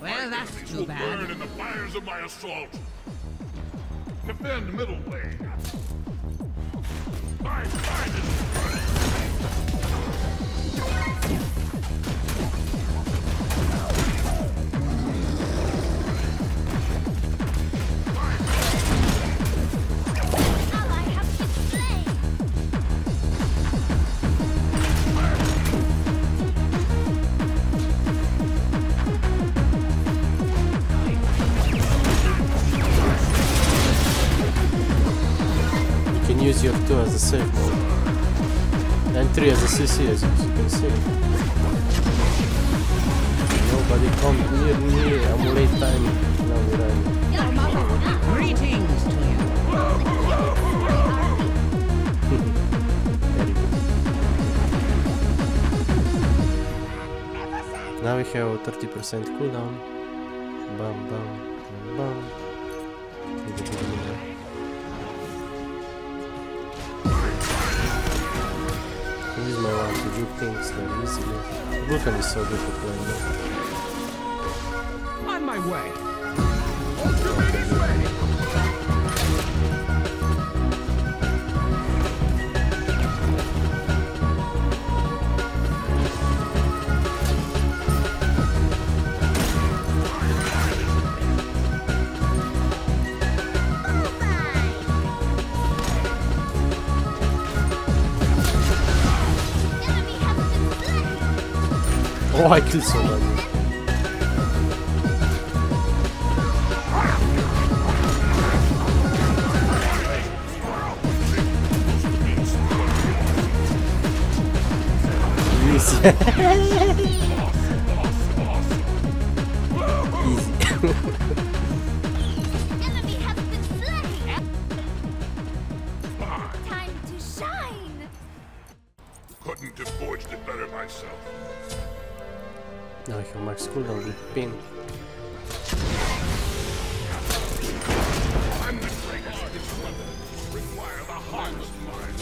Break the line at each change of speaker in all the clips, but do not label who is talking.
Well, that's too
will
bad.
burn in the fires of my assault. Defend middle way. My finest
Ally
use your 2 as a safe mode. And 3 as a CC as you can see. Nobody come near me, I'm late time. Now running.
Greetings to you.
Now we have 30% cooldown. Bam bam bam My one to do things very easily. Vulcan is so good at playing.
On my way.
Enemy to shine.
couldn't have forged it better myself.
Now I have max cooldown with pin.
Require the hardest mind.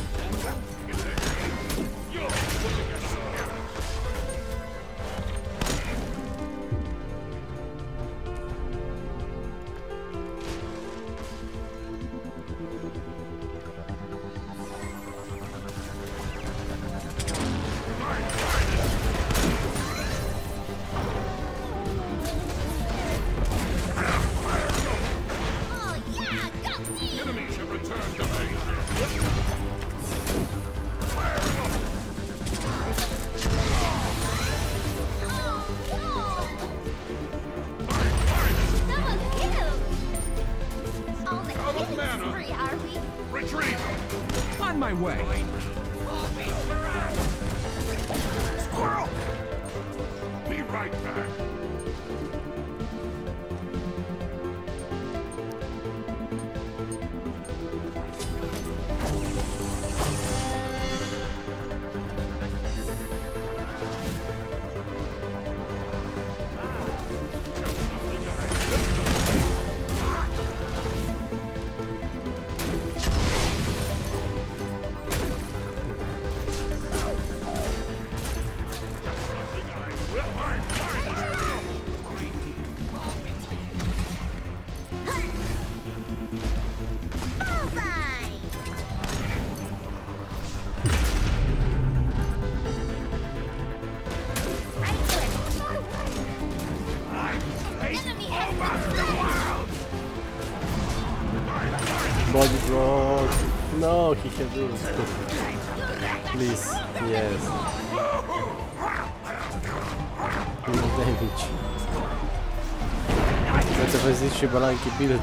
Chcę was
zniszczyć balanki bilet.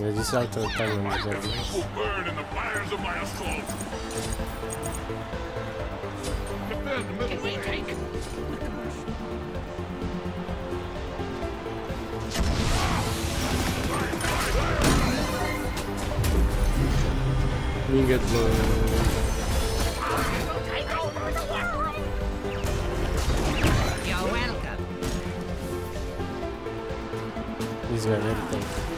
Ja dziś auto odpaliłem z Defend
You
get blown. He's got everything.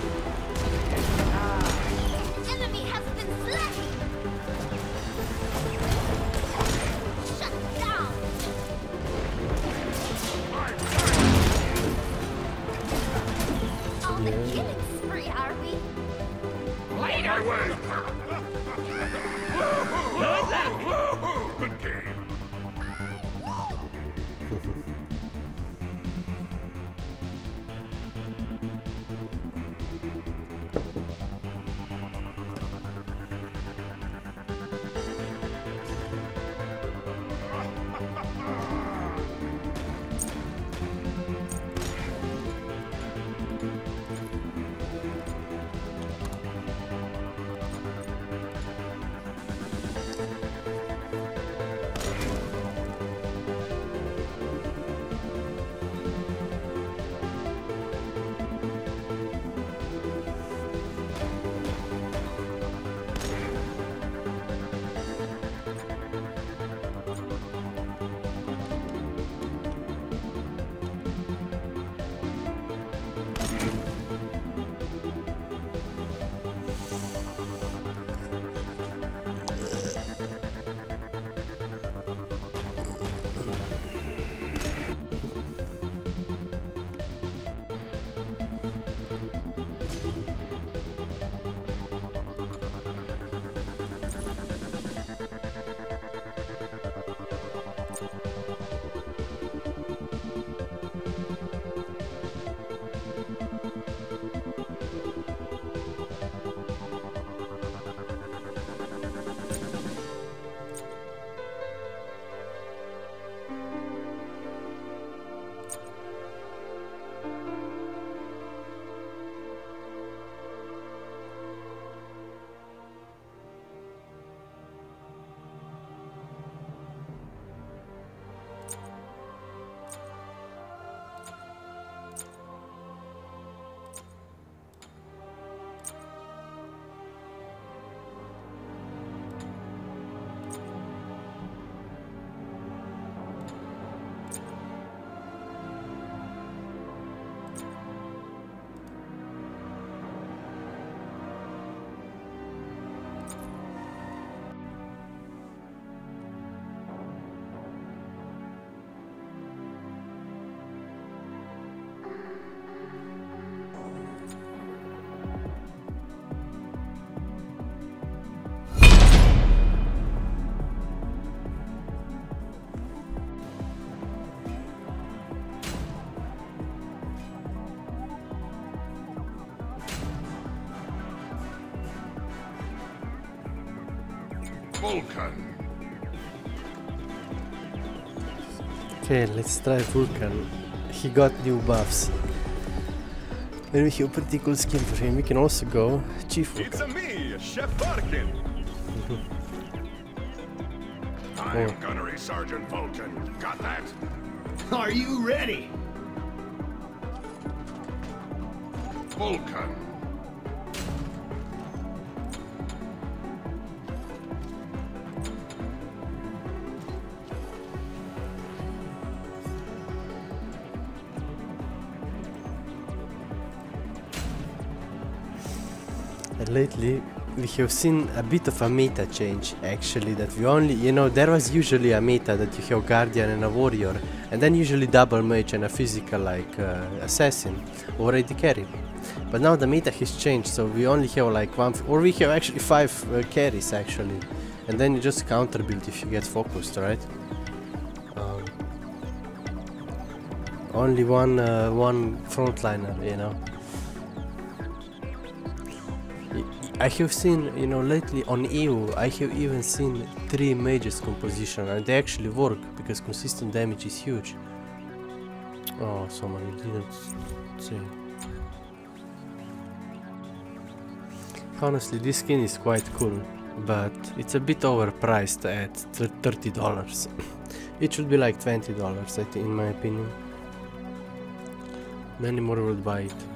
Vulcan.
Okay, let's try Vulcan. He got new buffs. And we have a pretty cool skin for him. We can also go Chief
It's a me, Chef Barkin.
I am Gunnery Sergeant Vulcan. Got that?
Are you ready?
Vulcan.
Lately, we have seen a bit of a meta change actually. That we only, you know, there was usually a meta that you have Guardian and a Warrior, and then usually double mage and a physical like uh, Assassin or AD carry. But now the meta has changed, so we only have like one, or we have actually five uh, carries actually, and then you just counter build if you get focused, right? Um, only one, uh, one frontliner, you know. I have seen, you know, lately on EU, I have even seen three mages composition and they actually work because consistent damage is huge. Oh, someone didn't say. Honestly, this skin is quite cool, but it's a bit overpriced at $30. it should be like $20, I think, in my opinion. Many more would buy it.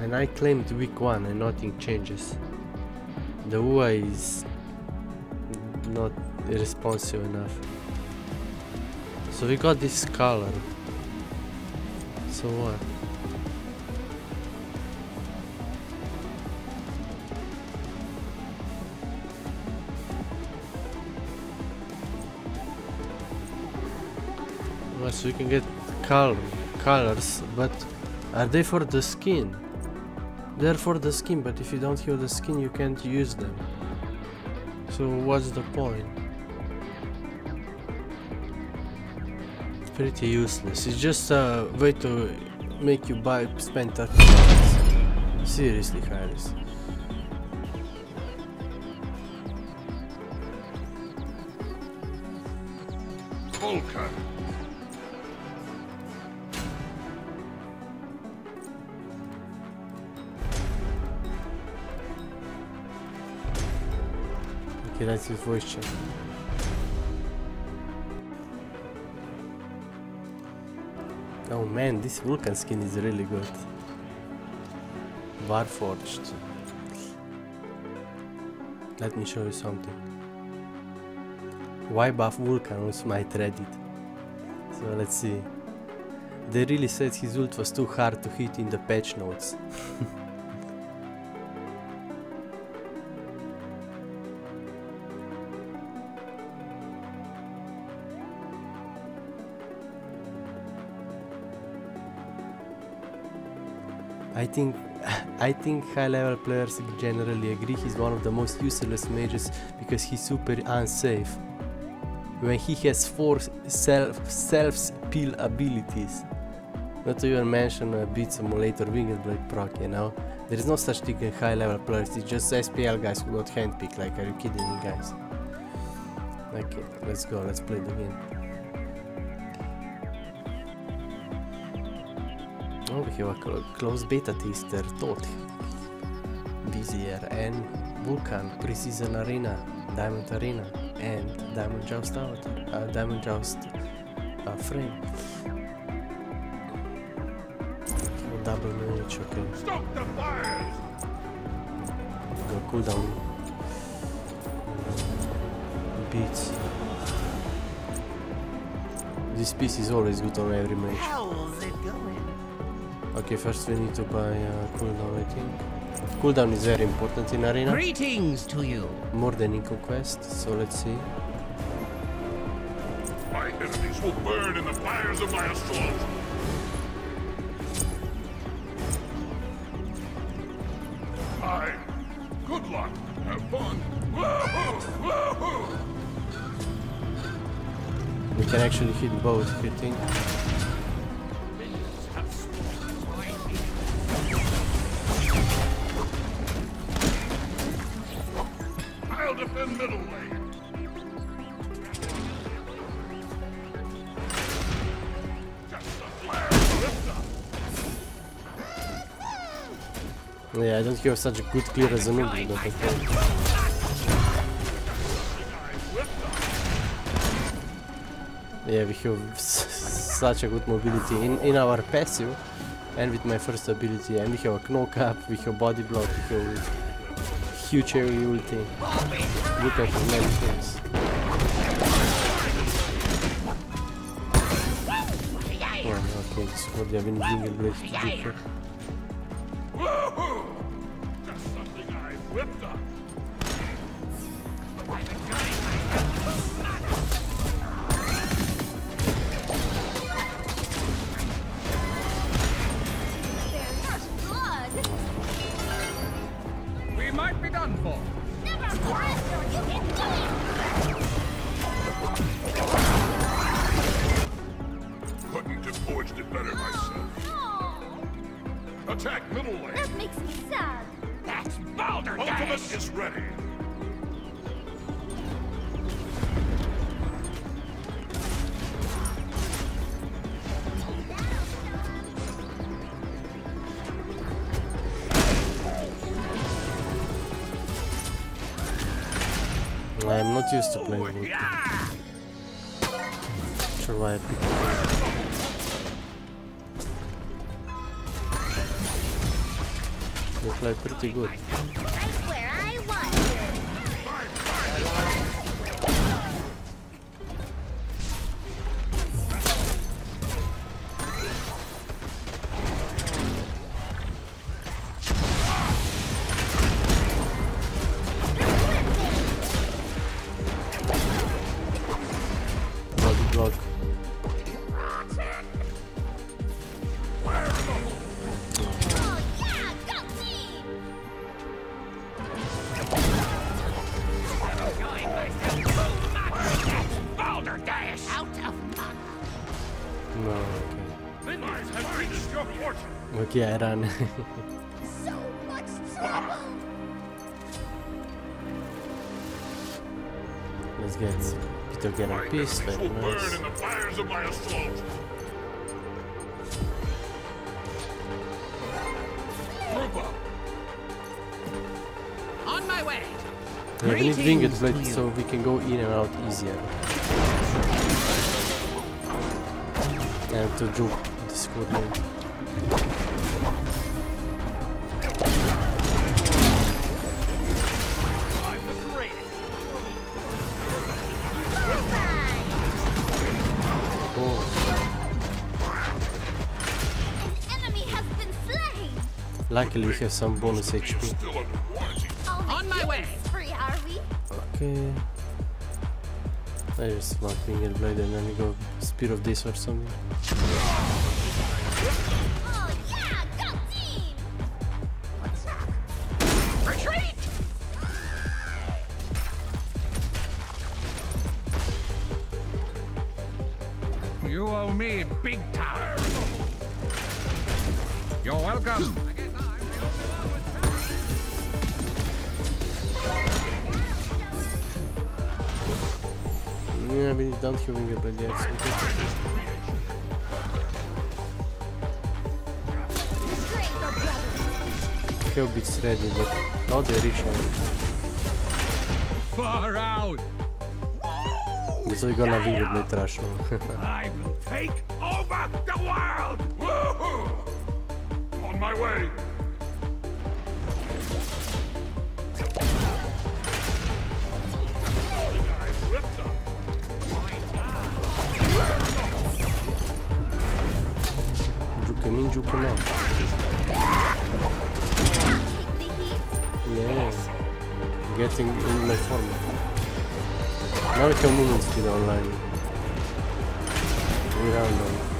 And I claimed week 1 and nothing changes. The UI is not responsive enough. So we got this color. So what? Well, so you can get color, colors, but are they for the skin? They're for the skin, but if you don't have the skin, you can't use them. So what's the point? Pretty useless. It's just a way to make you buy spend 30 dollars. Seriously, Harris.
Vulcan.
Okay, voice. Oh man, this Vulcan skin is really good. Warforged. Let me show you something. Why buff Vulcan on Smite Reddit? So let's see. They really said his ult was too hard to hit in the patch notes. I think I think high level players generally agree he's one of the most useless mages because he's super unsafe. When he has four self self spill abilities. Not to even mention a beat simulator winged blade proc, you know. There is no such thing in high level players, it's just SPL guys who got handpicked, like are you kidding me guys? Okay, let's go, let's play the game. Oh, we have a clo close beta tester, Todd, Vizier, and Vulcan, Precision Arena, Diamond Arena, and Diamond Joust Avatar, uh, Diamond Joust uh, Frame. Double mage, okay.
Stoke the fires!
Go cooldown. Beats. This piece is always good on every match.
How's it going?
Okay, first we need to buy uh, cooldown, I think. Cooldown is very important in arena,
Greetings to you.
more than in conquest. So let's see.
My enemies will burn in the fires of my assault! Fine. Good luck. Have fun. Woohoo! Woohoo!
We can actually hit both, you think?
Middle up.
Yeah, I don't have such a good clear as a but okay.
Lift.
Yeah, we have such a good mobility in, in our passive and with my first ability and we have a knock up, we have body block, we have huge ulti. Many things. Oh, okay, this is what they have been Jingle Blade to do
I whipped up. Attack middle lane.
that makes me sad.
That's balderdash.
Ultimate is ready.
I'm not used to playing with Sure why I picked play pretty good. Okay, I.
So much trouble!
Let's get Peter get
My
a piece, very
will burn
nice.
in the fires of my assault. Group up.
On my way.
Yeah, we need
Greetings
winged blade so we can go in and out easier. And to jump the squad lane. Luckily we have some bonus HP.
Still under warranty.
All the
On my way.
killing spree, are we?
Okay. I just mark winged blade and then we go spear of this or something.
Oh yeah, go team!
Retreat! You owe me big time.
Yeah, we don't have winged blade yet. so okay.
Great, the brothers!
Have bits ready, but not the rich one.
Far out.
So we're gonna winged blade rush now.
I will take over the world.
Woohoo! On my way.
Take the heat!
Yeah. Getting in my form. Now have movement speed online. We run them.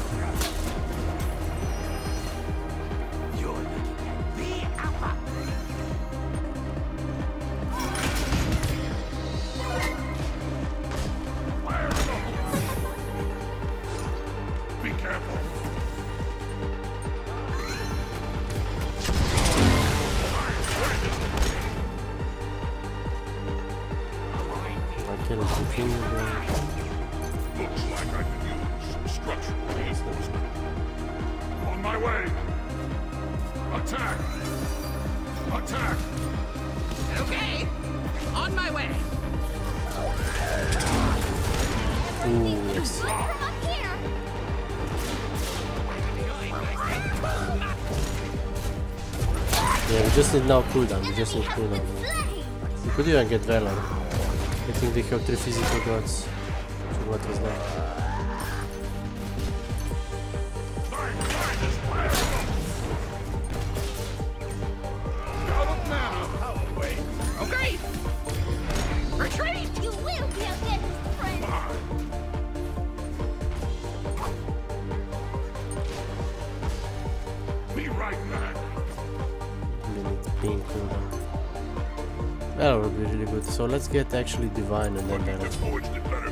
Ooh! Yeah, we just need now cooldown. We just need cooldown. We could even get Velar. I think they have three physical gods. So what was that? That would be really good. So let's get actually divine and then
better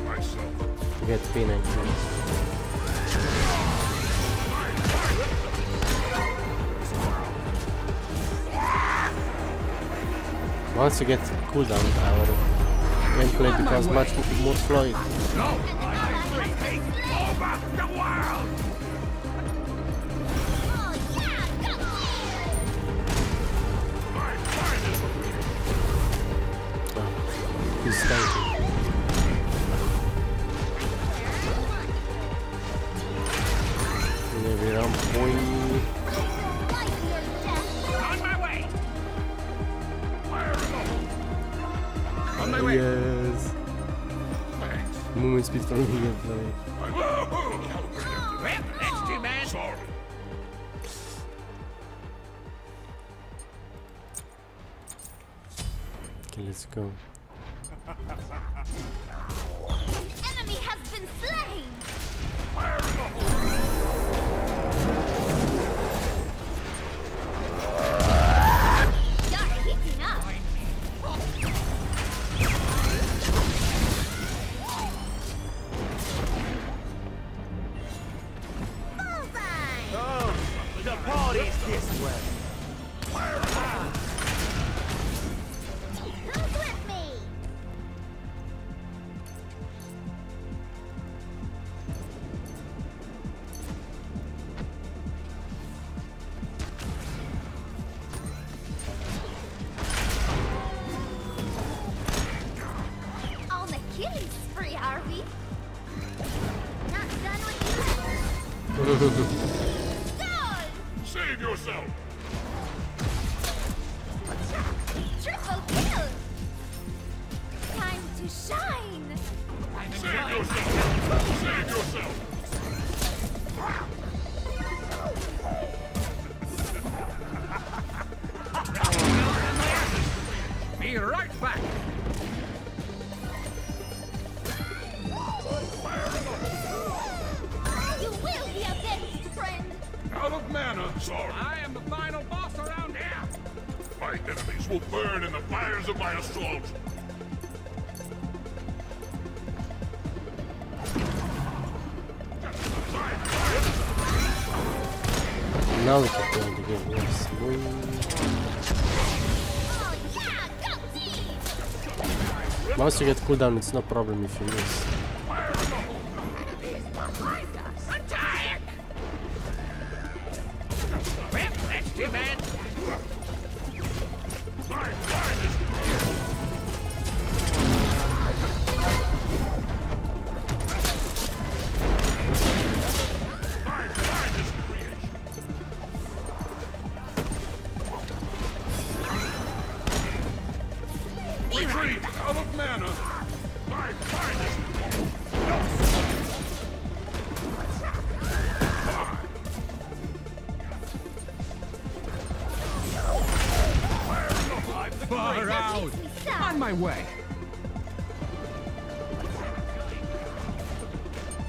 myself.
get actually. Once you get cooldown, our gameplay becomes much more fluid.
Hole.
On my way.
Yes.
Thanks.
Movement speed for me gameplay.
Woohoo!
Well, that's too bad.
Sorry.
Okay, let's go.
is green.
Once you get cooldown, it's no problem if you miss.
Attack! way.